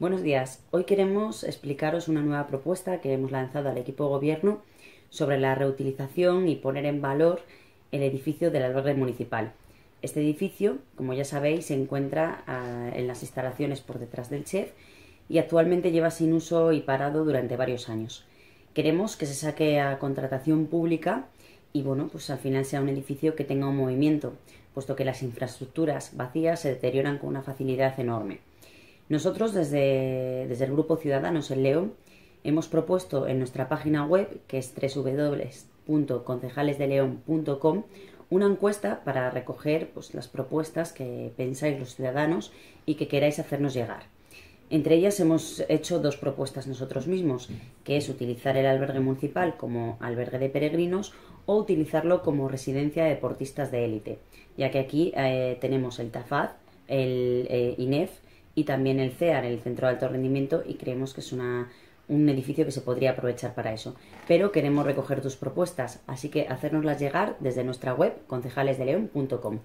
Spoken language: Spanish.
Buenos días. Hoy queremos explicaros una nueva propuesta que hemos lanzado al equipo de gobierno sobre la reutilización y poner en valor el edificio del albergue municipal. Este edificio, como ya sabéis, se encuentra ah, en las instalaciones por detrás del chef y actualmente lleva sin uso y parado durante varios años. Queremos que se saque a contratación pública y bueno, pues al final sea un edificio que tenga un movimiento, puesto que las infraestructuras vacías se deterioran con una facilidad enorme. Nosotros desde, desde el Grupo Ciudadanos en León hemos propuesto en nuestra página web, que es www.concejalesdeleón.com, una encuesta para recoger pues, las propuestas que pensáis los ciudadanos y que queráis hacernos llegar. Entre ellas hemos hecho dos propuestas nosotros mismos, que es utilizar el albergue municipal como albergue de peregrinos o utilizarlo como residencia de deportistas de élite, ya que aquí eh, tenemos el TAFAD, el eh, INEF y también el CEAR, el Centro de Alto Rendimiento, y creemos que es un edificio que se podría aprovechar para eso. Pero queremos recoger tus propuestas, así que hacérnoslas llegar desde nuestra web concejalesdeleon.com.